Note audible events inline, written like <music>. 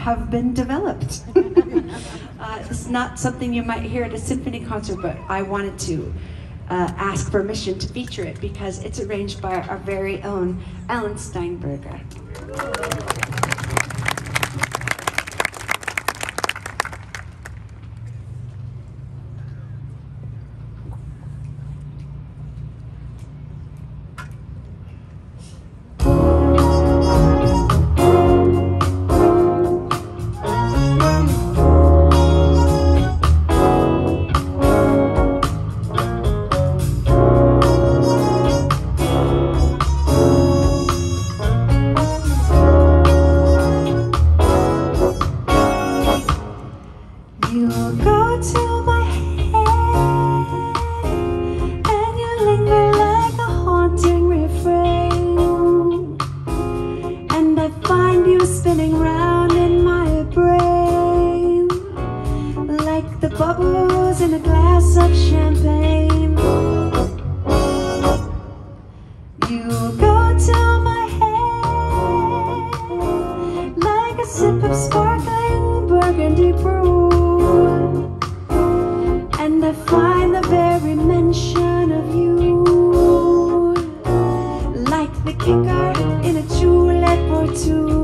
have been developed. <laughs> uh, it's not something you might hear at a symphony concert, but I wanted to uh, ask permission to feature it because it's arranged by our very own Alan Steinberger. In a glass of champagne. You go to my head like a sip of sparkling burgundy brew. And I find the very mention of you like the kicker in a julep or two.